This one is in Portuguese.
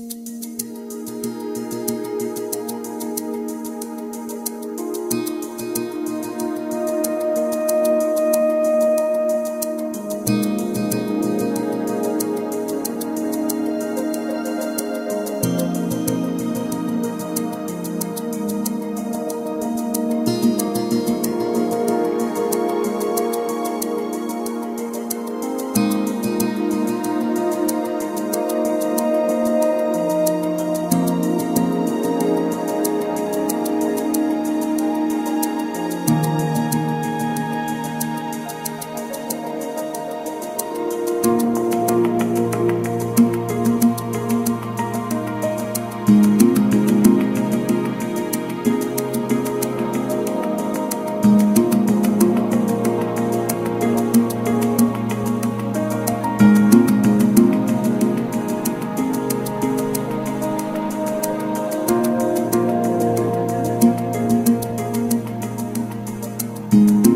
Música Música